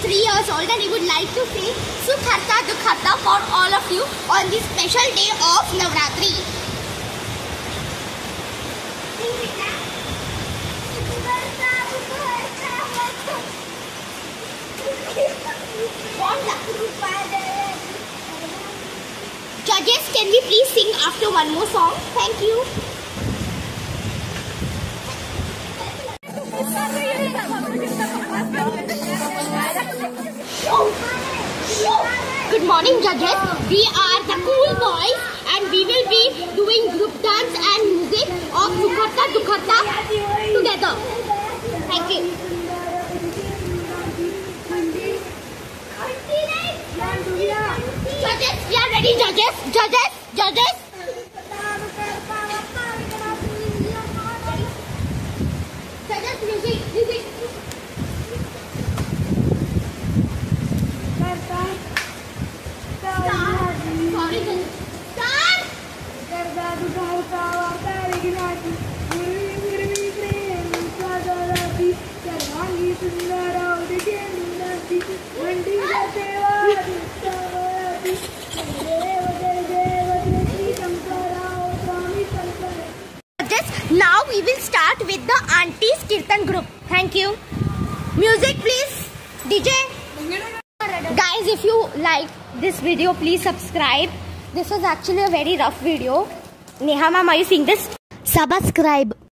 three years old and he would like to say Sukharta Dukharta for all of you on this special day of Navratri. Judges, can we please sing after one more song? Thank you. Good morning, judges. We are the cool boys and we will be doing group dance and music of Dukharta Dukharta together. Thank you. Judges, we are ready, judges. Judges, judges. Now we will start with the Aunties Kirtan group. Thank you. Music, please. DJ. Guys, if you like this video, please subscribe. This was actually a very rough video. Neha ma'am, are you seeing this? Subscribe.